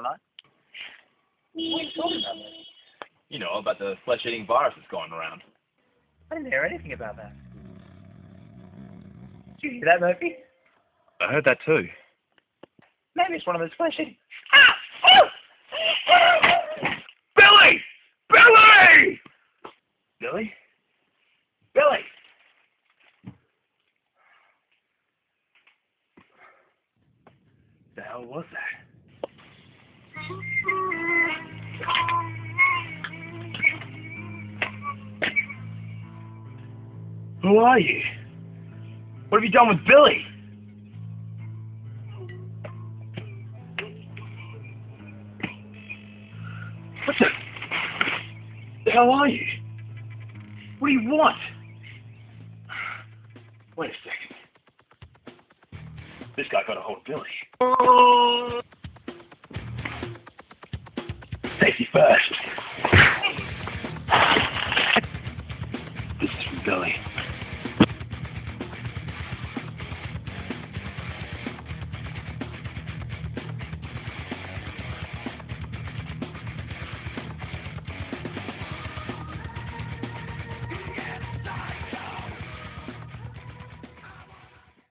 other night? What are you talking about, mate? You know, about the flesh-eating virus that's going around. I didn't hear anything about that. Did you hear that, Murphy? I heard that too. Maybe it's one of those flesh eating. Ah! Ah! Billy! Billy! Billy? Billy! The hell was that? Who are you? What have you done with Billy? What the, hell are you? What do you want? Wait a second. This guy got a hold of Billy. safety first.